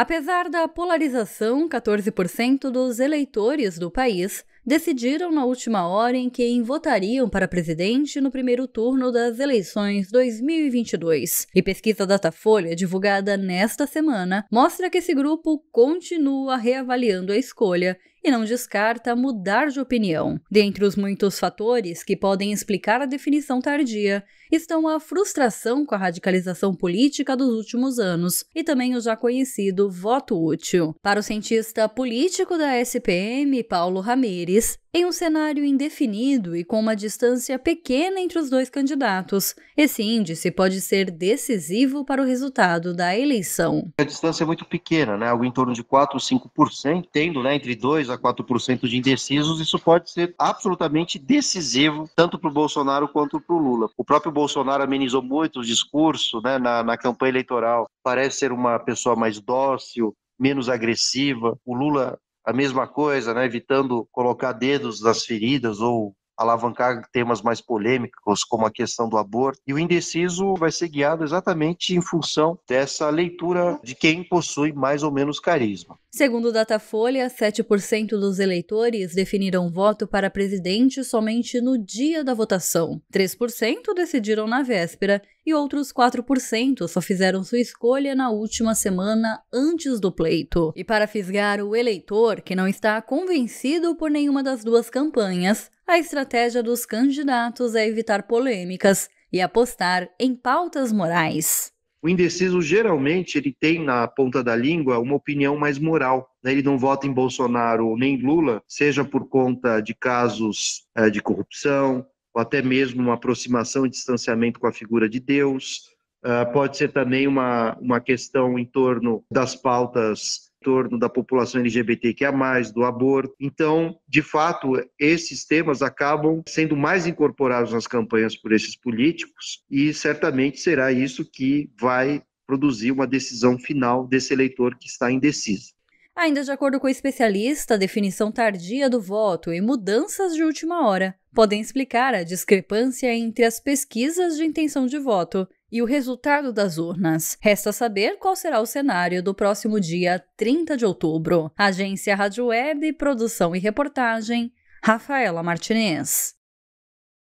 Apesar da polarização, 14% dos eleitores do país decidiram na última hora em quem votariam para presidente no primeiro turno das eleições 2022. E pesquisa Datafolha, divulgada nesta semana, mostra que esse grupo continua reavaliando a escolha e não descarta mudar de opinião. Dentre os muitos fatores que podem explicar a definição tardia, estão a frustração com a radicalização política dos últimos anos e também o já conhecido voto útil. Para o cientista político da SPM, Paulo Ramires, em um cenário indefinido e com uma distância pequena entre os dois candidatos, esse índice pode ser decisivo para o resultado da eleição. A distância é muito pequena, né? algo em torno de 4 ou 5%, tendo né, entre 2 a 4% de indecisos, isso pode ser absolutamente decisivo, tanto para o Bolsonaro quanto para o Lula. O próprio Bolsonaro amenizou muito o discurso né, na, na campanha eleitoral, parece ser uma pessoa mais dócil, menos agressiva. O Lula a mesma coisa, né, evitando colocar dedos nas feridas ou alavancar temas mais polêmicos, como a questão do aborto. E o indeciso vai ser guiado exatamente em função dessa leitura de quem possui mais ou menos carisma. Segundo o Datafolha, 7% dos eleitores definiram voto para presidente somente no dia da votação. 3% decidiram na véspera e outros 4% só fizeram sua escolha na última semana antes do pleito. E para fisgar o eleitor que não está convencido por nenhuma das duas campanhas, a estratégia dos candidatos é evitar polêmicas e apostar em pautas morais. O indeciso geralmente ele tem na ponta da língua uma opinião mais moral. Né? Ele não vota em Bolsonaro nem Lula, seja por conta de casos é, de corrupção, ou até mesmo uma aproximação e distanciamento com a figura de Deus. Uh, pode ser também uma, uma questão em torno das pautas torno da população LGBTQIA+, do aborto. Então, de fato, esses temas acabam sendo mais incorporados nas campanhas por esses políticos e certamente será isso que vai produzir uma decisão final desse eleitor que está indeciso. Ainda de acordo com o especialista, a definição tardia do voto e mudanças de última hora podem explicar a discrepância entre as pesquisas de intenção de voto e o resultado das urnas. Resta saber qual será o cenário do próximo dia 30 de outubro. Agência Rádio Web, produção e reportagem, Rafaela Martinez.